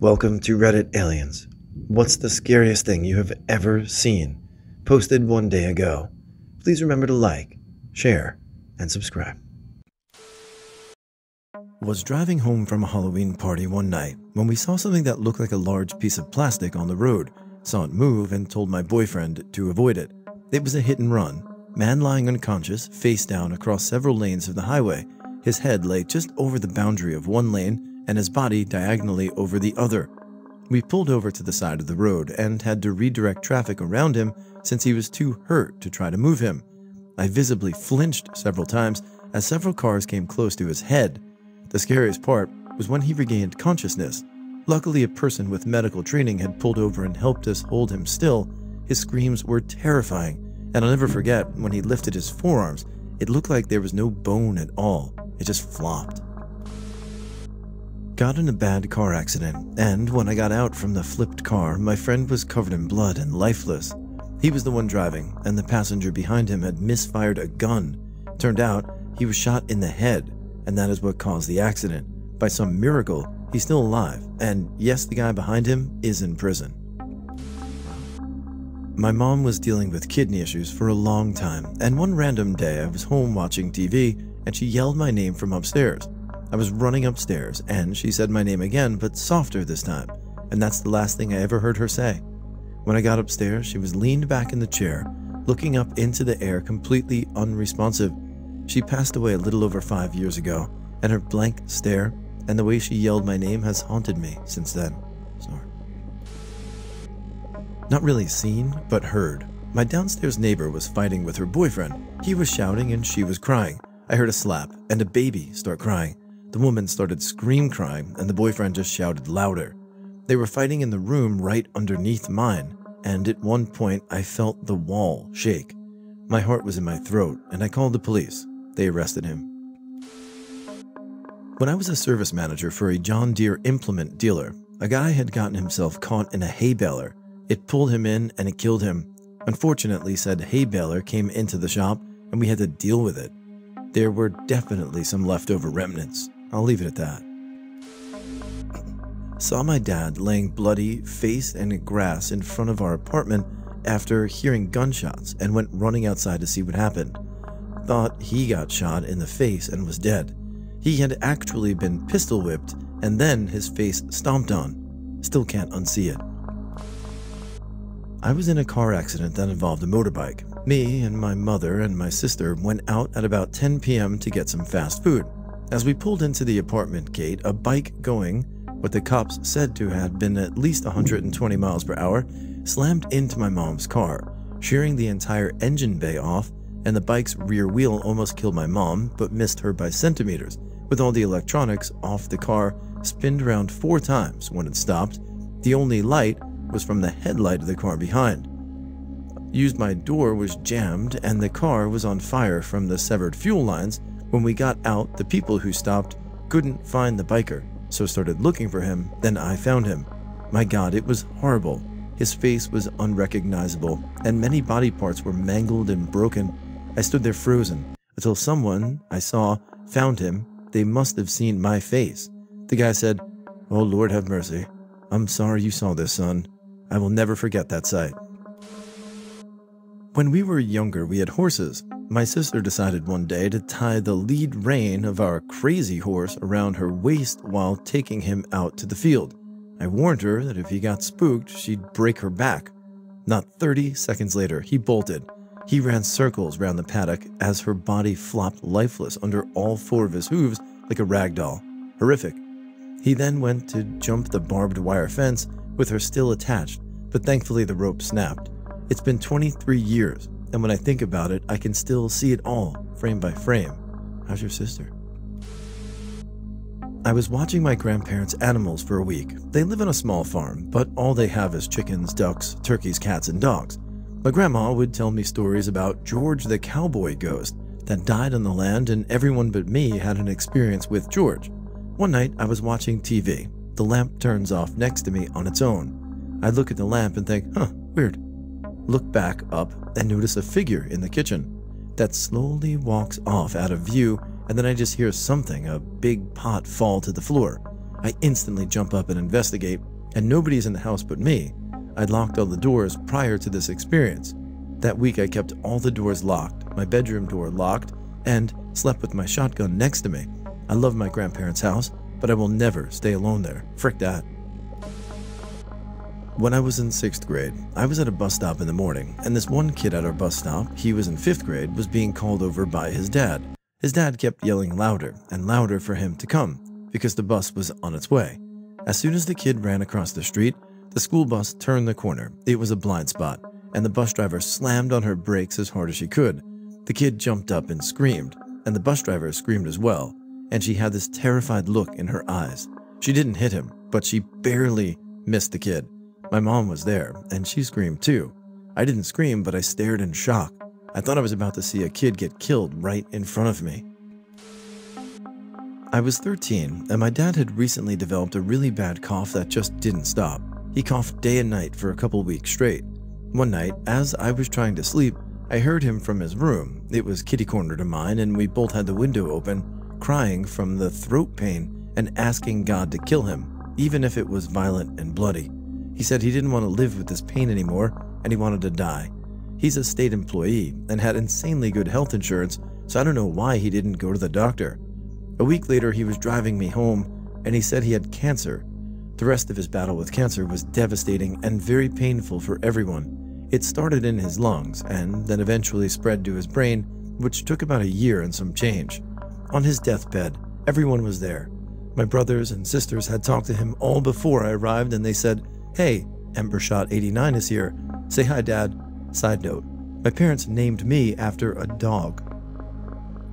Welcome to Reddit Aliens. What's the scariest thing you have ever seen? Posted one day ago. Please remember to like, share, and subscribe. Was driving home from a Halloween party one night when we saw something that looked like a large piece of plastic on the road. Saw it move and told my boyfriend to avoid it. It was a hit and run. Man lying unconscious, face down across several lanes of the highway. His head lay just over the boundary of one lane and his body diagonally over the other. We pulled over to the side of the road and had to redirect traffic around him since he was too hurt to try to move him. I visibly flinched several times as several cars came close to his head. The scariest part was when he regained consciousness. Luckily, a person with medical training had pulled over and helped us hold him still. His screams were terrifying, and I'll never forget when he lifted his forearms, it looked like there was no bone at all. It just flopped. Got in a bad car accident, and when I got out from the flipped car, my friend was covered in blood and lifeless. He was the one driving, and the passenger behind him had misfired a gun. Turned out, he was shot in the head, and that is what caused the accident. By some miracle, he's still alive, and yes, the guy behind him is in prison. My mom was dealing with kidney issues for a long time, and one random day I was home watching TV and she yelled my name from upstairs. I was running upstairs, and she said my name again, but softer this time, and that's the last thing I ever heard her say. When I got upstairs, she was leaned back in the chair, looking up into the air, completely unresponsive. She passed away a little over five years ago, and her blank stare and the way she yelled my name has haunted me since then. Sorry. Not really seen, but heard. My downstairs neighbor was fighting with her boyfriend. He was shouting and she was crying. I heard a slap and a baby start crying. The woman started scream crying, and the boyfriend just shouted louder. They were fighting in the room right underneath mine, and at one point I felt the wall shake. My heart was in my throat, and I called the police. They arrested him. When I was a service manager for a John Deere implement dealer, a guy had gotten himself caught in a hay baler. It pulled him in and it killed him. Unfortunately, said hay baler came into the shop and we had to deal with it. There were definitely some leftover remnants. I'll leave it at that. Saw my dad laying bloody, face in grass in front of our apartment after hearing gunshots and went running outside to see what happened. Thought he got shot in the face and was dead. He had actually been pistol whipped and then his face stomped on. Still can't unsee it. I was in a car accident that involved a motorbike. Me and my mother and my sister went out at about 10 p.m. to get some fast food. As we pulled into the apartment gate, a bike going, what the cops said to have been at least 120 miles per hour, slammed into my mom's car, shearing the entire engine bay off, and the bike's rear wheel almost killed my mom, but missed her by centimeters. With all the electronics off, the car spinned around four times when it stopped. The only light was from the headlight of the car behind. Used my door was jammed, and the car was on fire from the severed fuel lines when we got out, the people who stopped couldn't find the biker, so started looking for him. Then I found him. My god, it was horrible. His face was unrecognizable, and many body parts were mangled and broken. I stood there frozen until someone I saw found him. They must have seen my face. The guy said, Oh Lord, have mercy. I'm sorry you saw this, son. I will never forget that sight. When we were younger, we had horses. My sister decided one day to tie the lead rein of our crazy horse around her waist while taking him out to the field. I warned her that if he got spooked, she'd break her back. Not 30 seconds later, he bolted. He ran circles round the paddock as her body flopped lifeless under all four of his hooves like a rag doll. Horrific. He then went to jump the barbed wire fence with her still attached, but thankfully the rope snapped. It's been 23 years, and when I think about it, I can still see it all, frame by frame. How's your sister? I was watching my grandparents' animals for a week. They live on a small farm, but all they have is chickens, ducks, turkeys, cats, and dogs. My grandma would tell me stories about George the cowboy ghost that died on the land, and everyone but me had an experience with George. One night, I was watching TV. The lamp turns off next to me on its own. I look at the lamp and think, huh, weird look back up, and notice a figure in the kitchen that slowly walks off out of view, and then I just hear something, a big pot, fall to the floor. I instantly jump up and investigate, and nobody's in the house but me. I'd locked all the doors prior to this experience. That week, I kept all the doors locked, my bedroom door locked, and slept with my shotgun next to me. I love my grandparents' house, but I will never stay alone there. Frick that. When I was in sixth grade, I was at a bus stop in the morning, and this one kid at our bus stop, he was in fifth grade, was being called over by his dad. His dad kept yelling louder and louder for him to come because the bus was on its way. As soon as the kid ran across the street, the school bus turned the corner. It was a blind spot, and the bus driver slammed on her brakes as hard as she could. The kid jumped up and screamed, and the bus driver screamed as well, and she had this terrified look in her eyes. She didn't hit him, but she barely missed the kid. My mom was there, and she screamed too. I didn't scream, but I stared in shock. I thought I was about to see a kid get killed right in front of me. I was 13, and my dad had recently developed a really bad cough that just didn't stop. He coughed day and night for a couple weeks straight. One night, as I was trying to sleep, I heard him from his room. It was kitty corner to mine, and we both had the window open, crying from the throat pain and asking God to kill him, even if it was violent and bloody. He said he didn't want to live with this pain anymore and he wanted to die. He's a state employee and had insanely good health insurance, so I don't know why he didn't go to the doctor. A week later, he was driving me home and he said he had cancer. The rest of his battle with cancer was devastating and very painful for everyone. It started in his lungs and then eventually spread to his brain, which took about a year and some change. On his deathbed, everyone was there. My brothers and sisters had talked to him all before I arrived, and they said, Hey, Embershot89 is here. Say hi, Dad. Side note, my parents named me after a dog.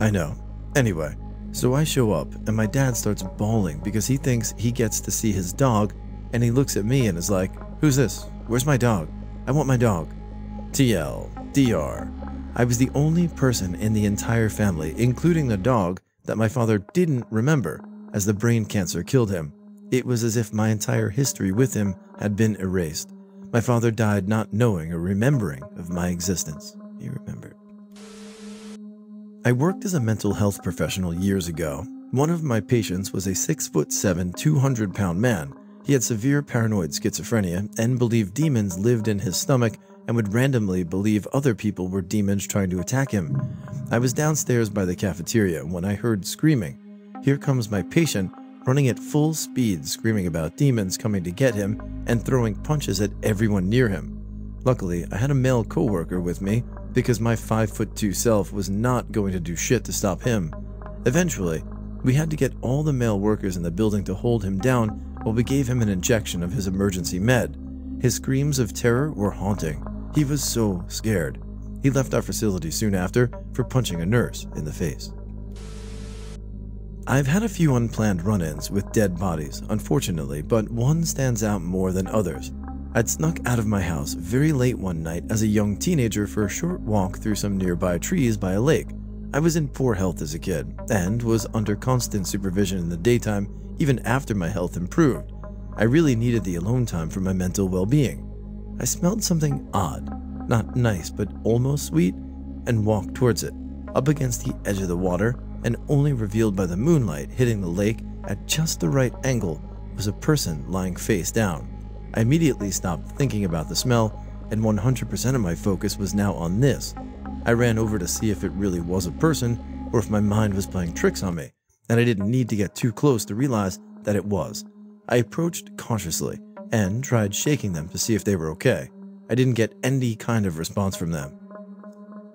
I know. Anyway, so I show up, and my dad starts bawling because he thinks he gets to see his dog, and he looks at me and is like, Who's this? Where's my dog? I want my dog. TL, DR. I was the only person in the entire family, including the dog, that my father didn't remember, as the brain cancer killed him. It was as if my entire history with him had been erased. My father died not knowing or remembering of my existence. He remembered. I worked as a mental health professional years ago. One of my patients was a 6 foot 7, 200 pound man. He had severe paranoid schizophrenia and believed demons lived in his stomach and would randomly believe other people were demons trying to attack him. I was downstairs by the cafeteria when I heard screaming. Here comes my patient running at full speed, screaming about demons coming to get him and throwing punches at everyone near him. Luckily, I had a male coworker with me because my 5 foot 2 self was not going to do shit to stop him. Eventually, we had to get all the male workers in the building to hold him down while we gave him an injection of his emergency med. His screams of terror were haunting. He was so scared. He left our facility soon after for punching a nurse in the face. I've had a few unplanned run ins with dead bodies, unfortunately, but one stands out more than others. I'd snuck out of my house very late one night as a young teenager for a short walk through some nearby trees by a lake. I was in poor health as a kid and was under constant supervision in the daytime even after my health improved. I really needed the alone time for my mental well being. I smelled something odd, not nice but almost sweet, and walked towards it. Up against the edge of the water, and only revealed by the moonlight hitting the lake at just the right angle, was a person lying face down. I immediately stopped thinking about the smell, and 100% of my focus was now on this. I ran over to see if it really was a person or if my mind was playing tricks on me, and I didn't need to get too close to realize that it was. I approached cautiously and tried shaking them to see if they were okay. I didn't get any kind of response from them.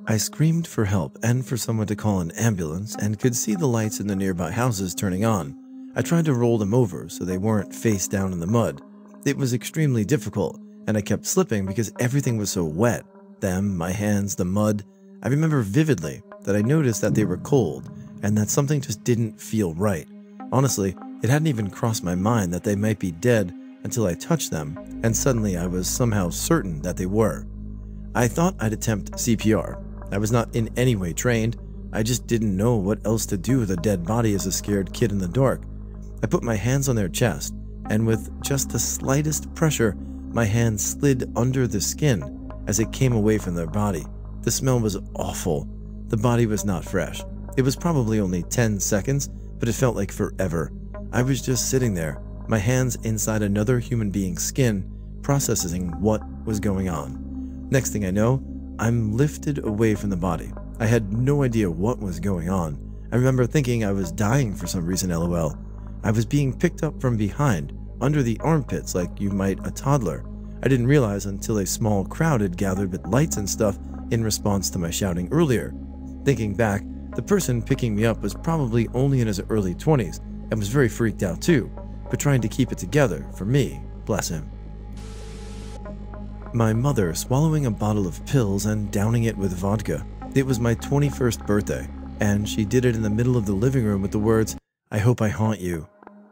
I screamed for help and for someone to call an ambulance and could see the lights in the nearby houses turning on. I tried to roll them over so they weren't face down in the mud. It was extremely difficult, and I kept slipping because everything was so wet. Them, my hands, the mud. I remember vividly that I noticed that they were cold and that something just didn't feel right. Honestly, it hadn't even crossed my mind that they might be dead until I touched them, and suddenly I was somehow certain that they were. I thought I'd attempt CPR, I was not in any way trained. I just didn't know what else to do with a dead body as a scared kid in the dark. I put my hands on their chest, and with just the slightest pressure, my hand slid under the skin as it came away from their body. The smell was awful. The body was not fresh. It was probably only 10 seconds, but it felt like forever. I was just sitting there, my hands inside another human being's skin, processing what was going on. Next thing I know, I'm lifted away from the body. I had no idea what was going on. I remember thinking I was dying for some reason, lol. I was being picked up from behind, under the armpits like you might a toddler. I didn't realize until a small crowd had gathered with lights and stuff in response to my shouting earlier. Thinking back, the person picking me up was probably only in his early 20s and was very freaked out too, but trying to keep it together for me, bless him. My mother swallowing a bottle of pills and downing it with vodka. It was my 21st birthday, and she did it in the middle of the living room with the words, I hope I haunt you.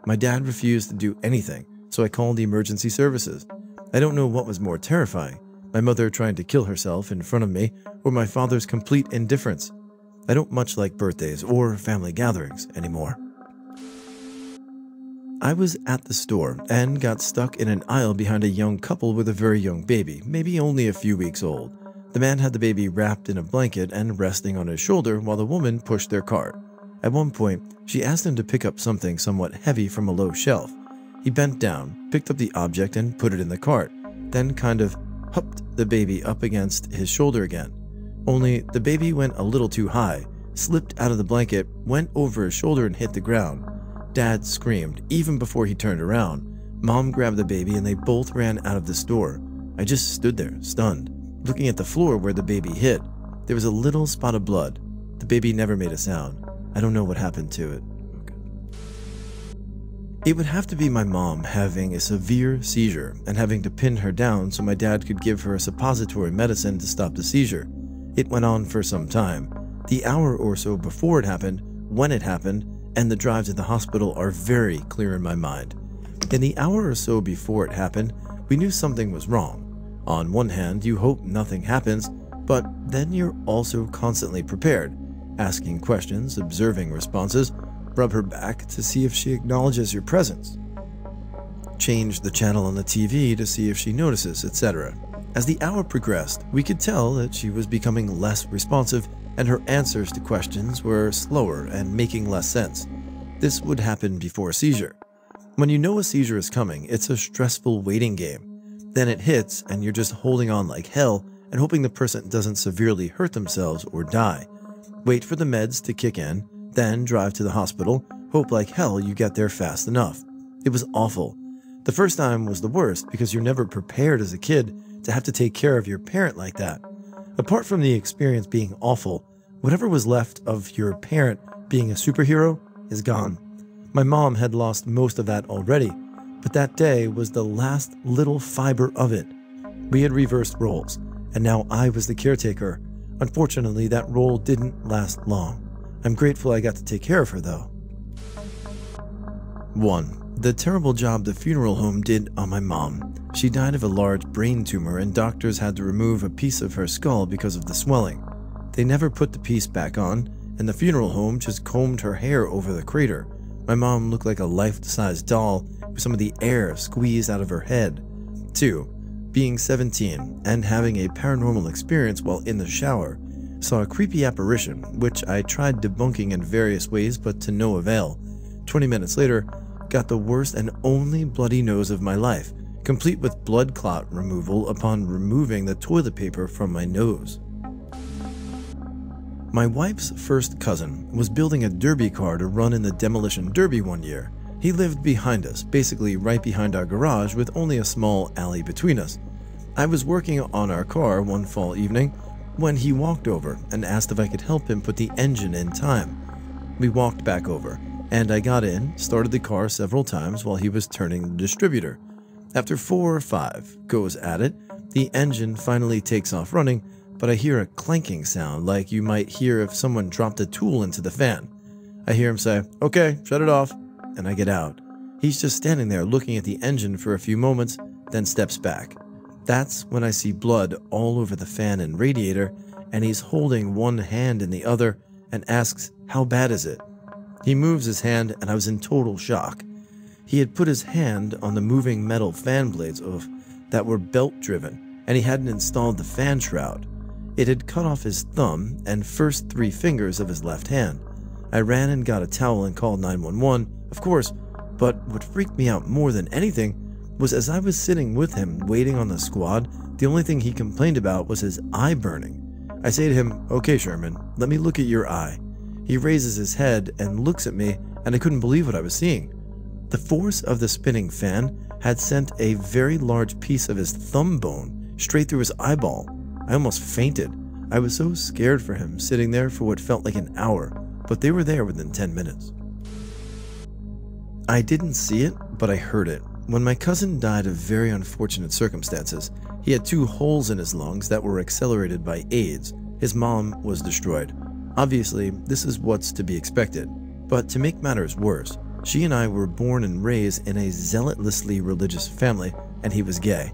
My dad refused to do anything, so I called the emergency services. I don't know what was more terrifying my mother trying to kill herself in front of me, or my father's complete indifference. I don't much like birthdays or family gatherings anymore. I was at the store and got stuck in an aisle behind a young couple with a very young baby, maybe only a few weeks old. The man had the baby wrapped in a blanket and resting on his shoulder while the woman pushed their cart. At one point, she asked him to pick up something somewhat heavy from a low shelf. He bent down, picked up the object, and put it in the cart, then kind of hupped the baby up against his shoulder again. Only the baby went a little too high, slipped out of the blanket, went over his shoulder, and hit the ground. Dad screamed even before he turned around. Mom grabbed the baby and they both ran out of the store. I just stood there, stunned, looking at the floor where the baby hit. There was a little spot of blood. The baby never made a sound. I don't know what happened to it. It would have to be my mom having a severe seizure and having to pin her down so my dad could give her a suppository medicine to stop the seizure. It went on for some time. The hour or so before it happened, when it happened, and the drive to the hospital are very clear in my mind. In the hour or so before it happened, we knew something was wrong. On one hand, you hope nothing happens, but then you're also constantly prepared, asking questions, observing responses, rub her back to see if she acknowledges your presence, change the channel on the TV to see if she notices, etc. As the hour progressed, we could tell that she was becoming less responsive and her answers to questions were slower and making less sense. This would happen before a seizure. When you know a seizure is coming, it's a stressful waiting game. Then it hits, and you're just holding on like hell and hoping the person doesn't severely hurt themselves or die. Wait for the meds to kick in, then drive to the hospital, hope like hell you get there fast enough. It was awful. The first time was the worst because you're never prepared as a kid to have to take care of your parent like that. Apart from the experience being awful, whatever was left of your parent being a superhero is gone. My mom had lost most of that already, but that day was the last little fiber of it. We had reversed roles, and now I was the caretaker. Unfortunately, that role didn't last long. I'm grateful I got to take care of her, though. 1. The terrible job the funeral home did on my mom. She died of a large brain tumor, and doctors had to remove a piece of her skull because of the swelling. They never put the piece back on, and the funeral home just combed her hair over the crater. My mom looked like a life sized doll with some of the air squeezed out of her head. 2. Being 17 and having a paranormal experience while in the shower, saw a creepy apparition, which I tried debunking in various ways but to no avail. 20 minutes later, got the worst and only bloody nose of my life, complete with blood clot removal upon removing the toilet paper from my nose. My wife's first cousin was building a derby car to run in the demolition derby one year. He lived behind us, basically right behind our garage with only a small alley between us. I was working on our car one fall evening when he walked over and asked if I could help him put the engine in time. We walked back over, and I got in, started the car several times while he was turning the distributor. After four or five goes at it, the engine finally takes off running, but I hear a clanking sound like you might hear if someone dropped a tool into the fan. I hear him say, Okay, shut it off, and I get out. He's just standing there looking at the engine for a few moments, then steps back. That's when I see blood all over the fan and radiator, and he's holding one hand in the other and asks, How bad is it? He moves his hand, and I was in total shock. He had put his hand on the moving metal fan blades of that were belt driven, and he hadn't installed the fan shroud. It had cut off his thumb and first three fingers of his left hand. I ran and got a towel and called 911, of course, But what freaked me out more than anything was as I was sitting with him waiting on the squad, the only thing he complained about was his eye burning. I say to him, Okay, Sherman, let me look at your eye. He raises his head and looks at me, and I couldn't believe what I was seeing. The force of the spinning fan had sent a very large piece of his thumb bone straight through his eyeball. I almost fainted. I was so scared for him, sitting there for what felt like an hour, but they were there within 10 minutes. I didn't see it, but I heard it. When my cousin died of very unfortunate circumstances, he had two holes in his lungs that were accelerated by AIDS. His mom was destroyed. Obviously, this is what's to be expected. But to make matters worse, she and I were born and raised in a zealotlessly religious family, and he was gay.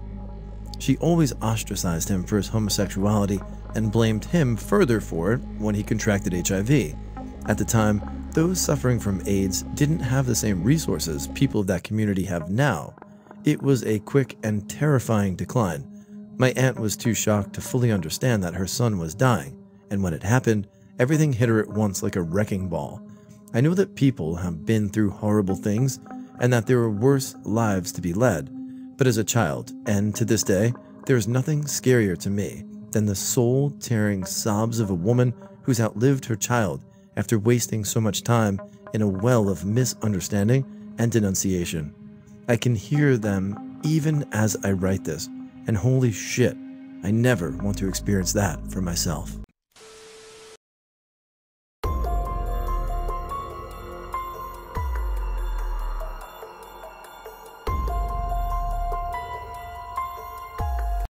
She always ostracized him for his homosexuality and blamed him further for it when he contracted HIV. At the time, those suffering from AIDS didn't have the same resources people of that community have now. It was a quick and terrifying decline. My aunt was too shocked to fully understand that her son was dying, and when it happened, everything hit her at once like a wrecking ball. I know that people have been through horrible things and that there are worse lives to be led, but as a child, and to this day, there is nothing scarier to me than the soul tearing sobs of a woman who's outlived her child after wasting so much time in a well of misunderstanding and denunciation. I can hear them even as I write this, and holy shit, I never want to experience that for myself.